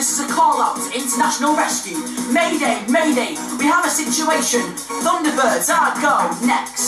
This is a call out to international rescue. Mayday, mayday, we have a situation. Thunderbirds are go next.